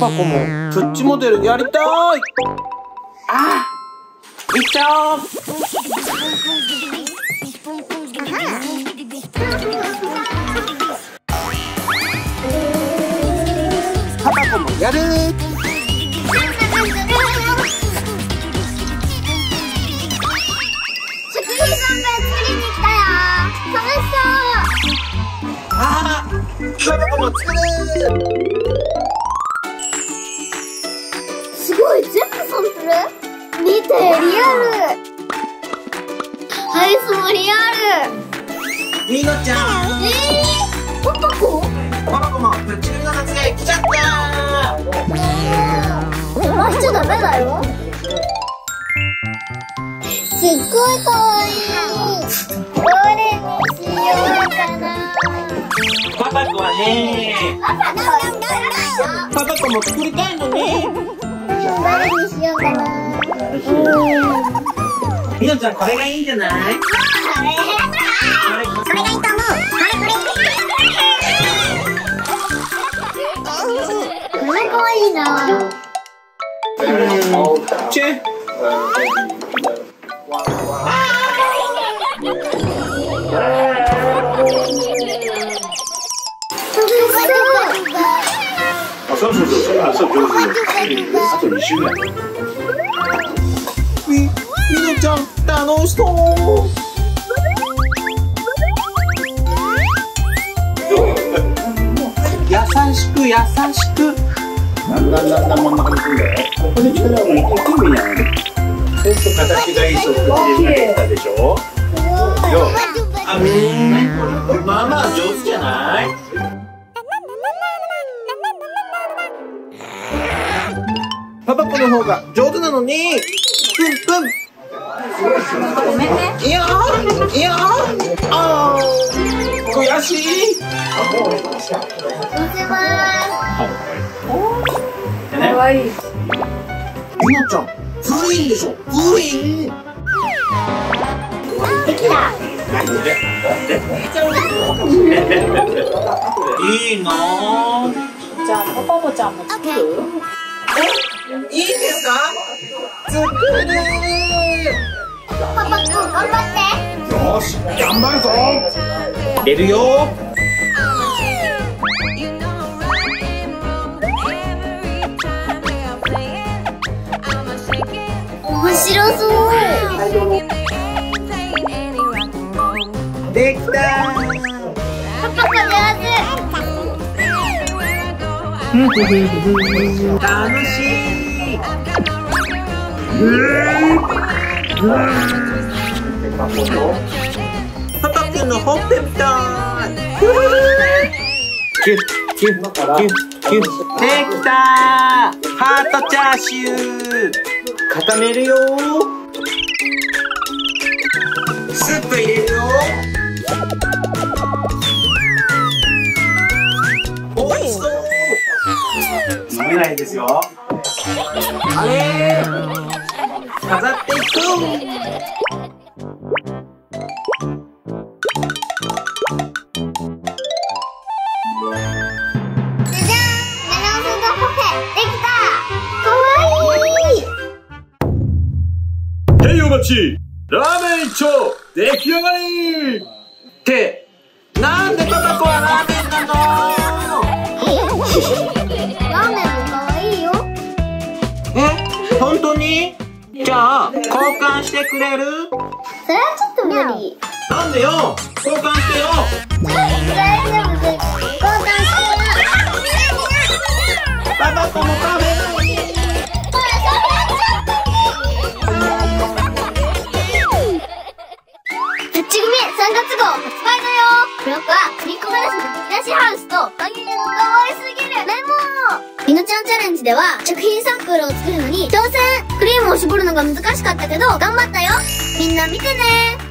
パコもプッチモデルやりたい。あいっちゃおう。パパコもやる食品サンプル作りに来たよ楽しそう。あパパコも作るリアイスもリアル。みのちゃん。えー、パパコ。パパコもプッチルの発売来ちゃった。飛ばしちゃダメだよすっごいかわいい。どれにしようかな。パパコはねパパコも作りたいのね。どれにしようかなみのちゃんこれがいいんじゃないこれがいいと思うこれこれこれかわいいなチェ、そうそうそうそう、あ、そう上手。あと二週ぐらい。み、みのちゃん楽しそう優しく優しくなんなんなんなん真ん中に来るんだよ。ここで力を抜いていけばいいやん。ちょっと形がいいソフトクリームができたでしょよあうんまあまあ上手じゃないパパコの方が上手なのにごめんねいやいやあー悔しい乗せますでね。みのちゃんプリンでしょプリンできたいいなぁじゃあパパコちゃんも作るいいですか作るパパくん頑張ってよし頑張るぞ入れるよ面白そう。できたパパくん上楽しいパパくんのほっぺみたいキュッキュッキュッキュッできたハートチャーシュー固めるよスープ入れるよおいしそう冷めないですよ。あれ飾っていラーメン一丁出来上がりってなんでパパコはラーメンなの？本当に？じゃあ交換してくれる？それはちょっと無理。なんでよ？交換してよ。大丈夫交換パパコも食べない。プッチ組3月号発売だよブロみのちゃんチャレンジでは食品サンプルを作るのに挑戦クリームを絞るのが難しかったけど頑張ったよ。みんな見てね。